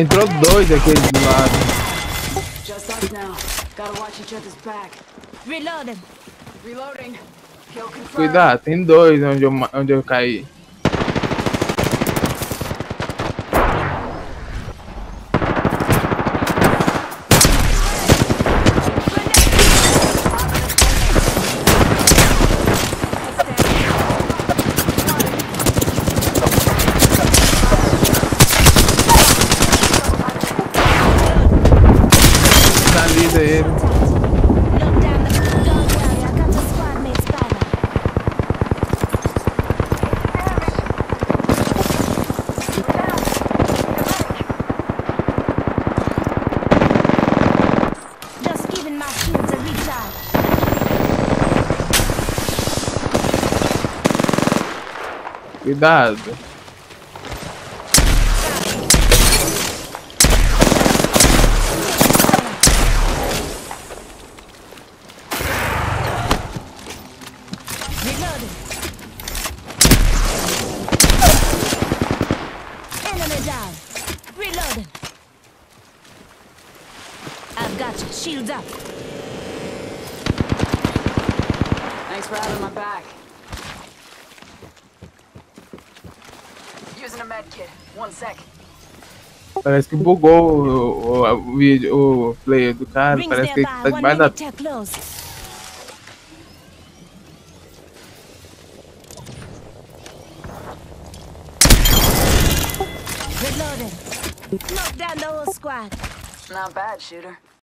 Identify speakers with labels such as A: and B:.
A: Entrou dois aqui do lado.
B: Just us now. Gotta watch each other's back.
C: Reloading.
B: Reloading.
A: Cuidado, tem dois onde eu, onde eu caí.
C: Giving my shields a recharge.
A: Cuidado.
C: Reloading. Enemy down. Reloading. I've got you. Shields up.
B: Thanks for having my back. Using a med kit. One sec.
A: Parece que bugou o, o, o vídeo, o player do cara.
C: Rings
A: Parece que ele tá debaixo da.
C: Reloading. Knock down the whole squad.
B: Not bad, shooter.